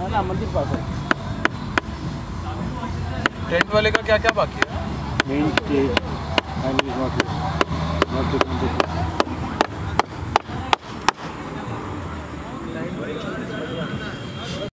है ना मंदिर पास है। टेंट वाले का क्या क्या बाकी है? Main stage and is not not